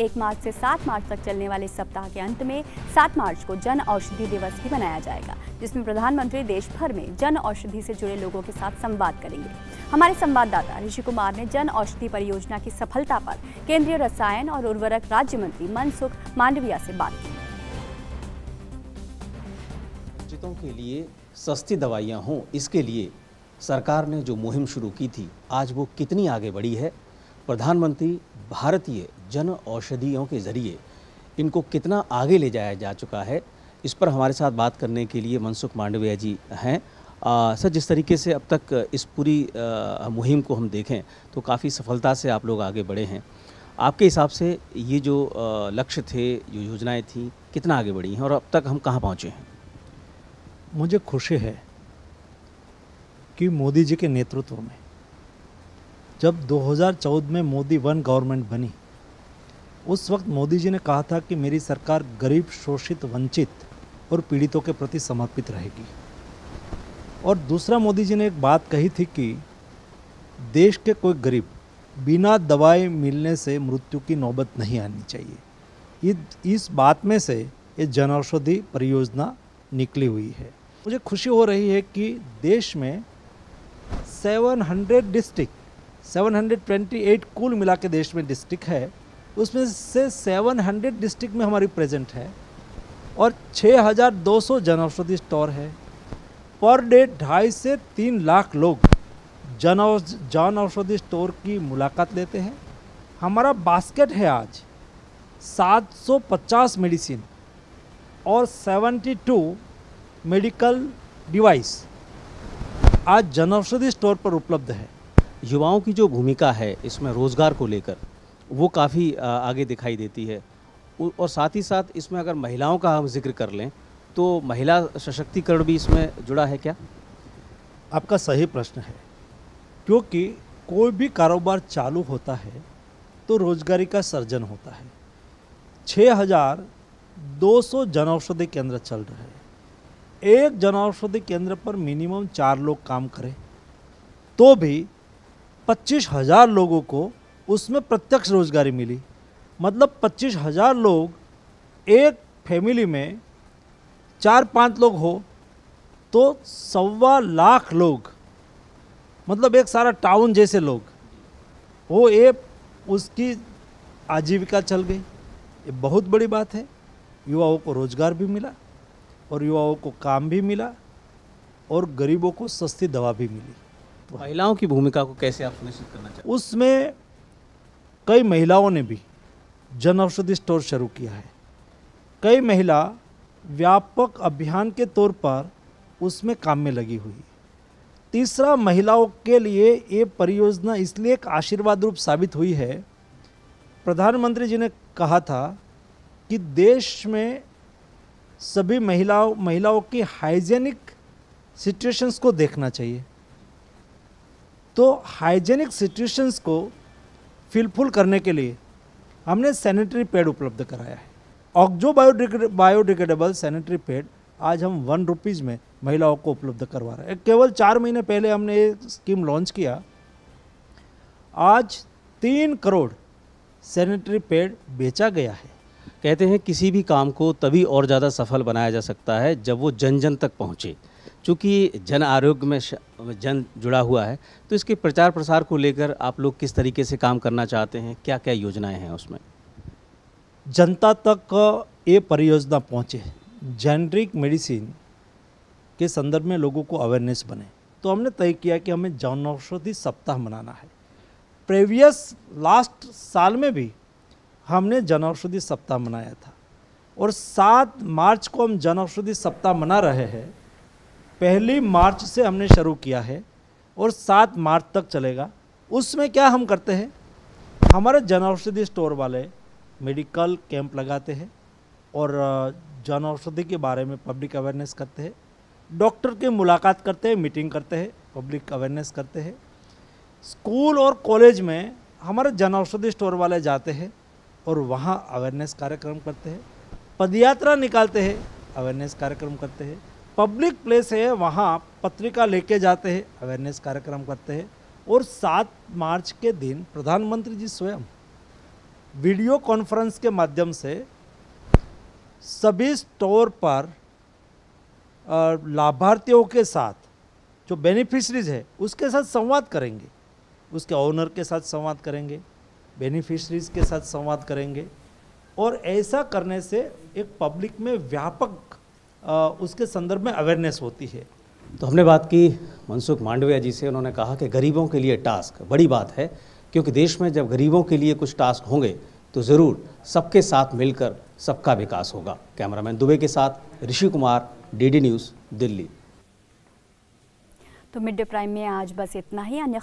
एक मार्च से सात मार्च तक चलने वाले सप्ताह के अंत में सात मार्च को जन औषधि दिवस भी मनाया जाएगा, जिसमें प्रधानमंत्री देश भर में जन औषधि से जुड़े लोगों के साथ संवाद करेंगे। हमारे संवाददाता ऋषि कुमार ने जन औषधि परियोजना की सफलता पर केंद्रीय रसायन और उर्वरक राज्य मंत्री मनसुख मांडविया से बात की। वंचितों के लिए सस्ती दवाइयाँ हों, इसके लिए सरकार ने जो मुहिम शुरू की थी, आज वो कितनी आगे बढ़ी है? प्रधानमंत्री, भारतीय जन औषधियों के ज़रिए इनको कितना आगे ले जाया जा चुका है, इस पर हमारे साथ बात करने के लिए मनसुख मांडविया जी हैं। सर, जिस तरीके से अब तक इस पूरी मुहिम को हम देखें तो काफ़ी सफलता से आप लोग आगे बढ़े हैं। आपके हिसाब से ये जो लक्ष्य थे, जो योजनाएँ थी, कितना आगे बढ़ी हैं और अब तक हम कहाँ पहुँचे हैं? मुझे खुशी है कि मोदी जी के नेतृत्व में, जब 2014 में मोदी वन गवर्नमेंट बनी उस वक्त मोदी जी ने कहा था कि मेरी सरकार गरीब, शोषित, वंचित और पीड़ितों के प्रति समर्पित रहेगी। और दूसरा मोदी जी ने एक बात कही थी कि देश के कोई गरीब बिना दवाई मिलने से मृत्यु की नौबत नहीं आनी चाहिए। इस बात में से ये जन औषधि परियोजना निकली हुई है। मुझे खुशी हो रही है कि देश में 700 डिस्ट्रिक्ट 728 कुल मिला के देश में डिस्ट्रिक्ट है। उसमें से 700 डिस्ट्रिक्ट में हमारी प्रेजेंट है और 6200 जन औषधि स्टोर है। पर डे ढाई से तीन लाख लोग जन जन औषधि स्टोर की मुलाकात लेते हैं। हमारा बास्केट है आज 750 मेडिसिन और 72 मेडिकल डिवाइस आज जन औषधि स्टोर पर उपलब्ध है। युवाओं की जो भूमिका है इसमें रोज़गार को लेकर वो काफ़ी आगे दिखाई देती है। और साथ ही साथ इसमें अगर महिलाओं का हम ज़िक्र कर लें तो महिला सशक्तिकरण भी इसमें जुड़ा है क्या? आपका सही प्रश्न है। क्योंकि कोई भी कारोबार चालू होता है तो रोजगारी का सर्जन होता है। छः हज़ार दो सौ जनऔषधि केंद्र चल रहे हैं। एक जनऔषधि केंद्र पर मिनिमम चार लोग काम करें तो भी पच्चीस हज़ार लोगों को उसमें प्रत्यक्ष रोजगारी मिली। मतलब पच्चीस हज़ार लोग एक फैमिली में चार पाँच लोग हो तो सवा लाख लोग मतलब एक सारा टाउन जैसे लोग वो ये उसकी आजीविका चल गई। ये बहुत बड़ी बात है। युवाओं को रोज़गार भी मिला और युवाओं को काम भी मिला और गरीबों को सस्ती दवा भी मिली। महिलाओं की भूमिका को कैसे आप सुनिश्चित करना चाहिए उसमें कई महिलाओं ने भी जन औषधि स्टोर शुरू किया है। कई महिला व्यापक अभियान के तौर पर उसमें काम में लगी हुई तीसरा, महिलाओं के लिए ये परियोजना इसलिए एक आशीर्वाद रूप साबित हुई है। प्रधानमंत्री जी ने कहा था कि देश में सभी महिलाओं महिलाओं की हाइजेनिक सिचुएशंस को देखना चाहिए। तो हाइजेनिक सिचुएशंस को फिलफुल करने के लिए हमने सैनिटरी पैड उपलब्ध कराया है। ऑक्जो बायोडिग्रेडेबल सैनिटरी पैड आज हम वन रुपीज़ में महिलाओं को उपलब्ध करवा रहे हैं। केवल चार महीने पहले हमने ये स्कीम लॉन्च किया। आज तीन करोड़ सैनिटरी पैड बेचा गया है। कहते हैं किसी भी काम को तभी और ज़्यादा सफल बनाया जा सकता है जब वो जन जन तक पहुँचे। चूँकि जन आरोग्य में जन जुड़ा हुआ है तो इसके प्रचार प्रसार को लेकर आप लोग किस तरीके से काम करना चाहते हैं? क्या क्या योजनाएँ हैं उसमें? जनता तक ये परियोजना पहुँचे। जेनरिक मेडिसिन के संदर्भ में लोगों को अवेयरनेस बने। तो हमने तय किया कि हमें जन औषधि सप्ताह मनाना है। प्रेवियस लास्ट साल में भी हमने जन औषधि सप्ताह मनाया था। और सात मार्च को हम जन औषधि सप्ताह मना रहे हैं। पहली मार्च से हमने शुरू किया है और सात मार्च तक चलेगा। उसमें क्या हम करते हैं? हमारे जन औषधि स्टोर वाले मेडिकल कैंप लगाते हैं और जन औषधि के बारे में पब्लिक अवेयरनेस करते हैं। डॉक्टर की मुलाकात करते हैं, मीटिंग करते हैं, पब्लिक अवेयरनेस करते हैं। स्कूल और कॉलेज में हमारे जन औषधि स्टोर वाले जाते हैं और वहाँ अवेयरनेस कार्यक्रम करते हैं। पदयात्रा निकालते हैं, अवेयरनेस कार्यक्रम करते हैं। पब्लिक प्लेस है, वहाँ पत्रिका लेके जाते हैं, अवेयरनेस कार्यक्रम करते हैं। और सात मार्च के दिन प्रधानमंत्री जी स्वयं वीडियो कॉन्फ्रेंस के माध्यम से सभी स्टोर पर लाभार्थियों के साथ जो बेनिफिशरीज है, उसके साथ संवाद करेंगे। उसके ओनर के साथ संवाद करेंगे बेनिफिशरीज के साथ संवाद करेंगे। और ऐसा करने से एक पब्लिक में व्यापक उसके संदर्भ में अवेयरनेस होती है। तो हमने बात की मनसुख मांडविया जी से, उन्होंने कहा कि गरीबों के लिए टास्क बड़ी बात है, क्योंकि देश में जब गरीबों के लिए कुछ टास्क होंगे तो ज़रूर सबके साथ मिलकर सबका विकास होगा। कैमरामैन दुबे के साथ ऋषि कुमार डीडी न्यूज़ दिल्ली। तो मिड डे प्राइम में आज बस इतना ही। अन्य